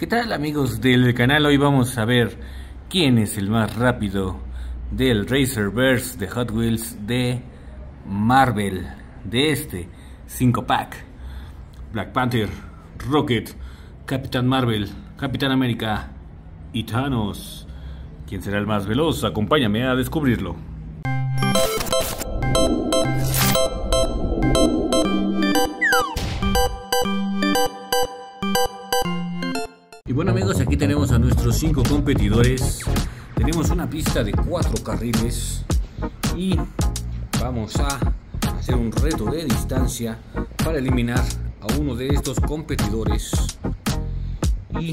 ¿Qué tal amigos del canal? Hoy vamos a ver quién es el más rápido del Racerverse de Hot Wheels de Marvel, de este 5 pack. Black Panther, Rocket, Capitán Marvel, Capitán América y Thanos. ¿Quién será el más veloz? Acompáñame a descubrirlo. Bueno amigos, aquí tenemos a nuestros cinco competidores. Tenemos una pista de cuatro carriles y vamos a hacer un reto de distancia para eliminar a uno de estos competidores y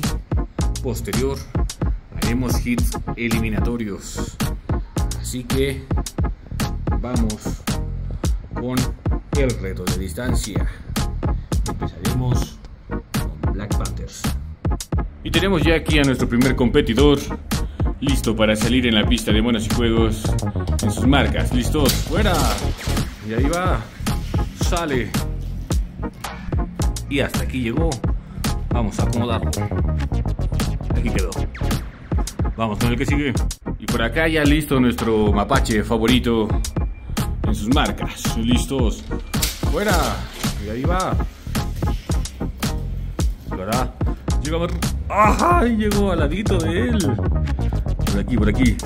posterior haremos hits eliminatorios. Así que vamos con el reto de distancia. Empezaremos con Black Panthers. Y tenemos ya aquí a nuestro primer competidor, listo para salir en la pista de monos y juegos en sus marcas. Listos, fuera. Y ahí va, sale. Y hasta aquí llegó. Vamos a acomodarlo. Aquí quedó. Vamos con el que sigue. Y por acá ya listo nuestro mapache favorito en sus marcas. Listos. Fuera. Y ahí va. ¿Verdad? Llega más... ¡Ay! Llegó al ladito de él. Por aquí, por aquí.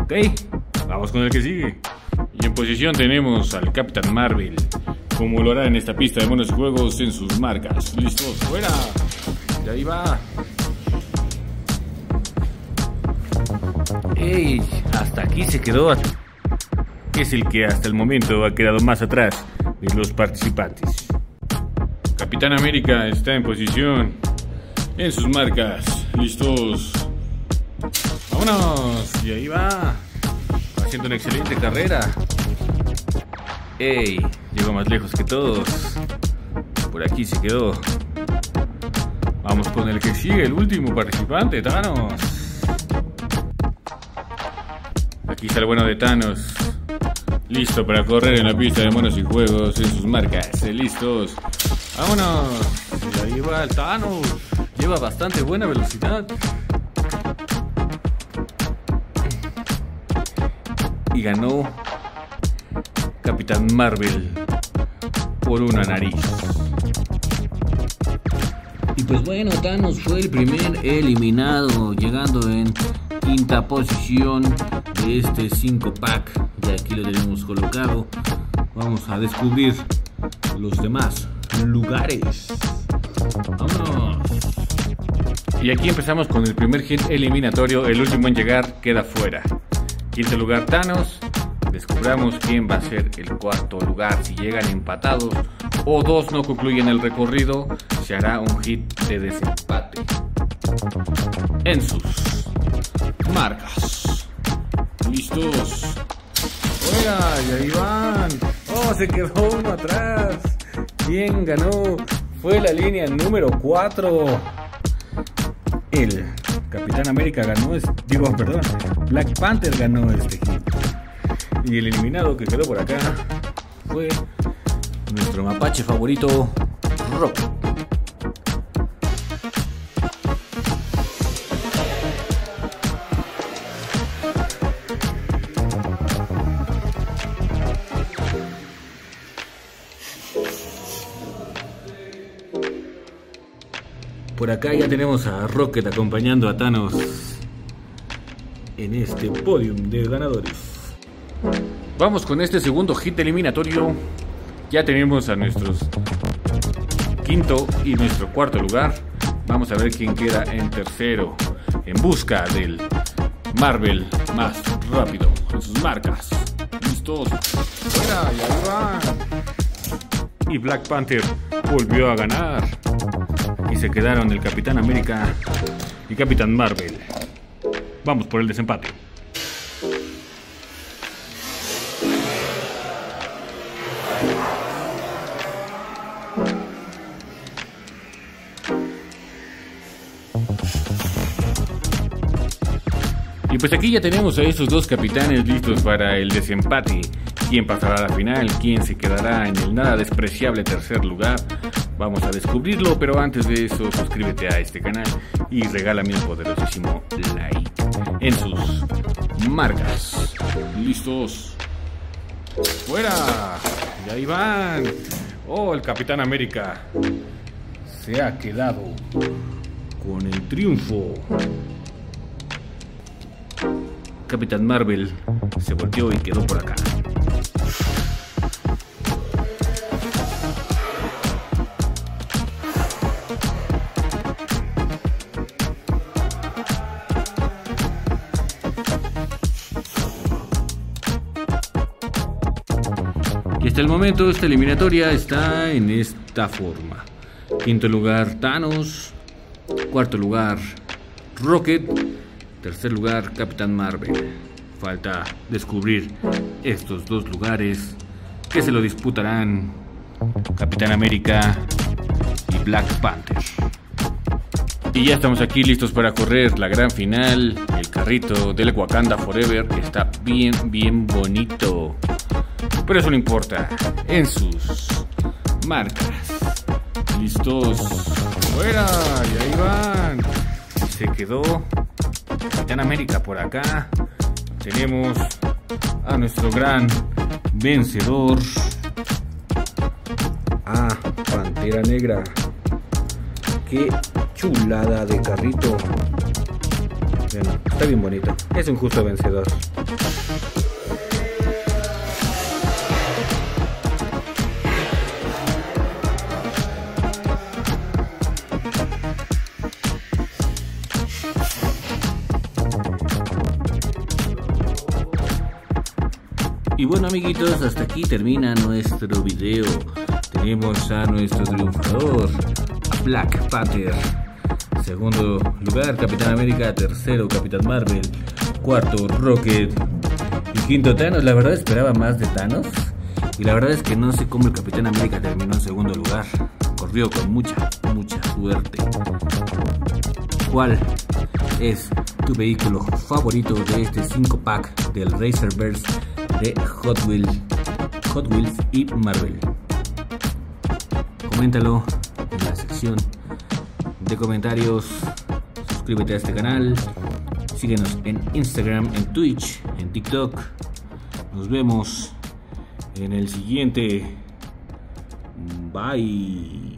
Ok. Vamos con el que sigue. Y en posición tenemos al Capitán Marvel. Como lo hará en esta pista de buenos juegos en sus marcas. Listos. Fuera. Y ahí va. ¡Ey! Hasta aquí se quedó. Es el que hasta el momento ha quedado más atrás de los participantes. Capitán América está en posición en sus marcas. Listos. ¡Vámonos! Y ahí va. Haciendo una excelente carrera. ¡Ey! Llegó más lejos que todos. Por aquí se quedó. Vamos con el que sigue, el último participante, Thanos. Aquí está el bueno de Thanos. Listo para correr en la pista de monos y juegos en sus marcas. Listos. ¡Vámonos! Y ahí va el Thanos. Lleva bastante buena velocidad. Y ganó Capitán Marvel por una nariz. Y pues bueno, Thanos fue el primer eliminado, llegando en quinta posición de este 5 pack. Ya aquí lo tenemos colocado. Vamos a descubrir los demás lugares. Vámonos. Y aquí empezamos con el primer hit eliminatorio. El último en llegar queda fuera. Quinto lugar Thanos. Descubramos quién va a ser el cuarto lugar. Si llegan empatados o dos no concluyen el recorrido, se hará un hit de desempate. En sus marcas. Listos. Fuera, y ahí van. Oh, se quedó uno atrás. ¿Quién ganó? Fue la línea número 4. El Capitán América ganó, digo, perdón, Black Panther ganó este hit. Y el eliminado que quedó por acá fue nuestro mapache favorito, Rock. Por acá ya tenemos a Rocket acompañando a Thanos en este podium de ganadores. Vamos con este segundo hit eliminatorio. Ya tenemos a nuestros quinto y nuestro cuarto lugar. Vamos a ver quién queda en tercero en busca del Marvel más rápido en sus marcas. Listos. Fuera y ahí va. Y Black Panther volvió a ganar. Se quedaron el Capitán América y Capitán Marvel. Vamos por el desempate. Y pues aquí ya tenemos a esos dos capitanes listos para el desempate. Quién pasará a la final, quién se quedará en el nada despreciable tercer lugar. Vamos a descubrirlo, pero antes de eso suscríbete a este canal y regálame un poderosísimo like en sus marcas. ¿Listos? ¡Fuera! Y ahí van. Oh, el Capitán América se ha quedado con el triunfo. Capitán Marvel se volteó y quedó por acá. Hasta el momento esta eliminatoria está en esta forma. Quinto lugar Thanos. Cuarto lugar Rocket. Tercer lugar Capitán Marvel. Falta descubrir estos dos lugares que se lo disputarán Capitán América y Black Panther. Y ya estamos aquí listos para correr la gran final, el carrito del Wakanda Forever está bien, bien bonito. Pero eso no importa. En sus marcas. Listos. Fuera. Y ahí van. Se quedó Capitán América por acá. Tenemos a nuestro gran vencedor. Ah, Pantera Negra. Qué chulada de carrito. Bueno, está bien bonito. Es un justo vencedor. Bueno amiguitos, hasta aquí termina nuestro video. Tenemos a nuestro triunfador, Black Panther. Segundo lugar, Capitán América. Tercero, Capitán Marvel. Cuarto, Rocket. Y quinto, Thanos. La verdad esperaba más de Thanos. Y la verdad es que no sé cómo el Capitán América terminó en segundo lugar. Corrió con mucha, mucha suerte. ¿Cuál es tu vehículo favorito de este 5 pack del Racerverse de Hot Wheels, Hot Wheels y Marvel? Coméntalo en la sección de comentarios. Suscríbete a este canal. Síguenos en Instagram, en Twitch, en TikTok. Nos vemos en el siguiente. Bye.